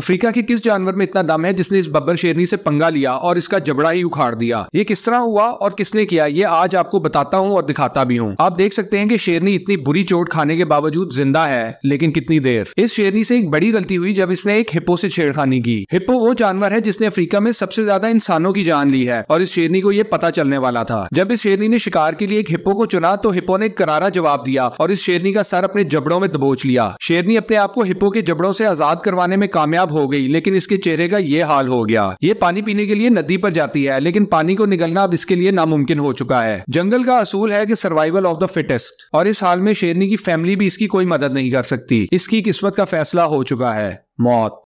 Africa के किस जानवर में इतना दम है जिसने इस बब्बर शेरनी से पंगा लिया और इसका जबड़ा ही उखाड़ दिया? ये किस तरह हुआ और किसने किया? ये आज आपको बताता हूँ और दिखाता भी हूँ। आप देख सकते हैं कि शेरनी इतनी बुरी चोट खाने के बावजूद ज़िंदा है, लेकिन कितनी देर। इस शेरनी से एक बड़ी गलती हुई जब इसने एक हिप्पो से छेड़खानी की। हिप्पो वो जानवर है जिसने अफ्रीका में सबसे ज़्यादा इंसानों की जान ली है और इस शेरनी को ये पता चलने वाला था। जब इस शेरनी ने शिकार के लिए एक हिप्पो को चुना तो हिप्पो ने करारा जवाब दिया और इस शेरनी का सर अपने जबड़ों में दबोच लिया। शेरनी अपने आप को हिप्पो के जबड़ों से आज़ाद करवाने में कामयाब हो गई, लेकिन इसके चेहरे का ये हाल हो गया। ये पानी पीने के लिए नदी पर जाती है, लेकिन पानी को निकलना अब इसके लिए नामुमकिन हो चुका है। जंगल का असूल है कि सर्वाइवल ऑफ़ द फिटेस्ट और इस हाल में शेरनी की फैमिली भी इसकी कोई मदद नहीं कर सकती। इसकी किस्मत का फैसला हो चुका है। मौत।